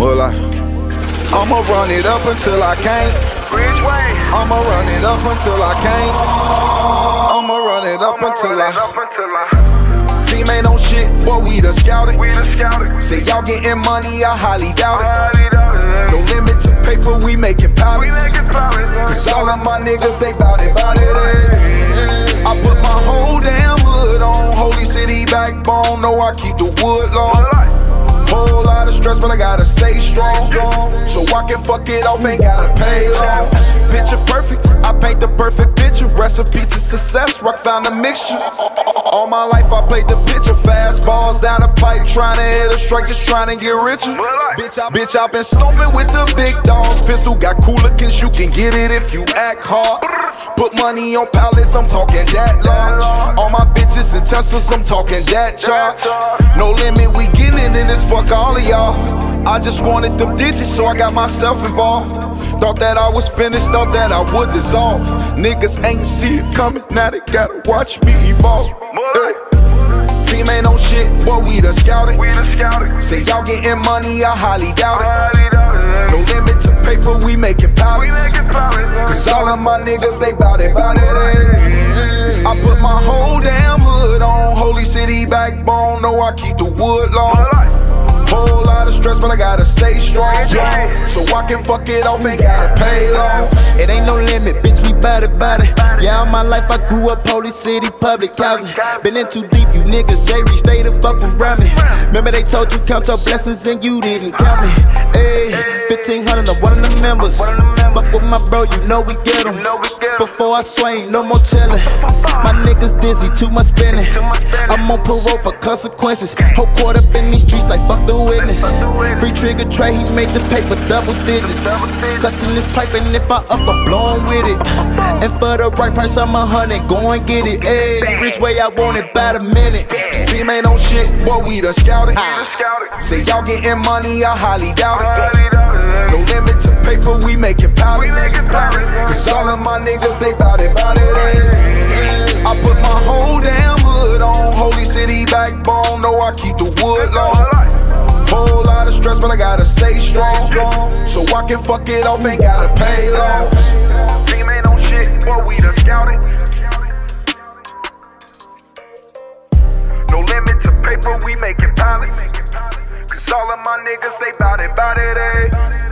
Well, I, I'ma run it up until I can't. I'ma run it up until I can't. I'ma run it up until I. Team ain't on shit, boy, we done scouted. Say y'all getting money, I highly doubt it. No limit to paper, we making pallets. Cause all of my niggas, they bout it, bout it. eh. I put my whole damn hood on. Holy City backbone, know I keep the I can fuck it off, ain't gotta pay long. Picture perfect, I paint the perfect picture. Recipe to success, Roc found a mixture. All my life I played the picture. Fast balls down the pipe, trying to hit a strike, just trying to get richer. Bitch, I, bitch, I been stomping with the big dogs. Pistol got cooler, cause you can get it if you act hard. Put money on pallets, I'm talking that large. All my bitches and Teslas, I'm talking that charge. No limit, we getting in this, fuck all of y'all. I just wanted them digits, so I got myself involved. Thought that I was finished, thought that I would dissolve. Niggas ain't see it coming, now they gotta watch me evolve. Hey. Team ain't no shit, boy, we done scouted. Say y'all getting money, I highly doubt it. No limit to paper, we making pallets. Cause all of my niggas, they bout it, bout it. I put my whole damn hood on. Holy City backbone, know I keep the wood long. Whole lot of stress, but I gotta stay strong. So I can fuck it off, ain't gotta pay long. It ain't no limit, bitch, we bout it, bout it. Yeah, all my life I grew up Holy City, public housing. Been in too deep, you niggas, J reach, stay the fuck from me. Remember they told you count your blessings and you didn't count me. Ayy, 1500, I'm one of the members. Fuck with my bro, you know we get 'em. Before I swing, no more chillin'. My niggas dizzy, too much spinning. I'm on parole for consequences. Whole court up in these streets like fuck the witness. Free trigger tray, he made the paper double digits. Clutching this pipe, and if I up, I'm with it. And for the right price, I'm a hundred, go and get it. Ayy, rich way I want it by the minute. Team ain't on shit, boy, we done scouted. Say y'all getting money, I highly doubt it. No limit to paper, we making pallets. Of my niggas, they bout it, bout it. eh. I put my whole damn hood on. Holy City backbone, know I keep the wood long. Whole lot of stress, but I gotta stay strong. So I can fuck it off, ain't gotta pay long. Team ain't on shit, boy, we done scouted. No limit to paper, we making pallets. Cause all of my niggas, they bout it, bout it, eh.